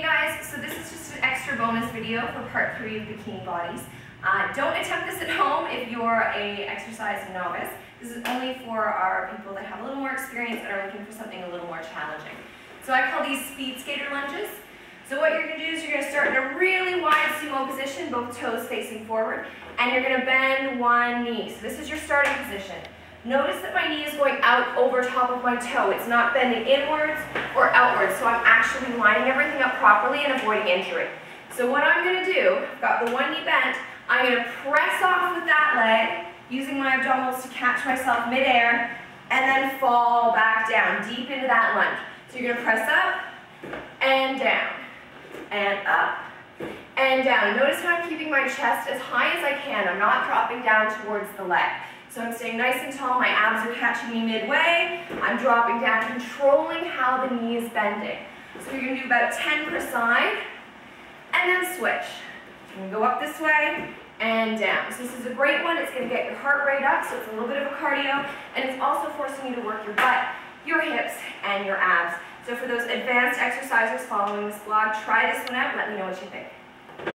Hey guys, so this is just an extra bonus video for part three of Bikini Bodies. Uh, don't attempt this at home if you're a exercise novice. This is only for our people that have a little more experience and are looking for something a little more challenging. So I call these speed skater lunges. So what you're going to do is you're going to start in a really wide sumo position, both toes facing forward, and you're going to bend one knee. So this is your starting position. Notice that my knee is going out over top of my toe. It's not bending inwards or outwards, so I'm actually lining everything up properly and avoiding injury. So what I'm going to do, I've got the one knee bent, I'm going to press off with that leg, using my abdominals to catch myself midair, and then fall back down, deep into that lunge. So you're going to press up, and down, and up, and down. Notice how I'm keeping my chest as high as I can. I'm not dropping down towards the leg. So I'm staying nice and tall, my abs are catching me midway, I'm dropping down, controlling how the knee is bending. So you're gonna do about 10 per side, and then switch. You're gonna go up this way, and down. So this is a great one, it's gonna get your heart rate up, so it's a little bit of a cardio, and it's also forcing you to work your butt, your hips, and your abs. So for those advanced exercisers following this blog, try this one out let me know what you think.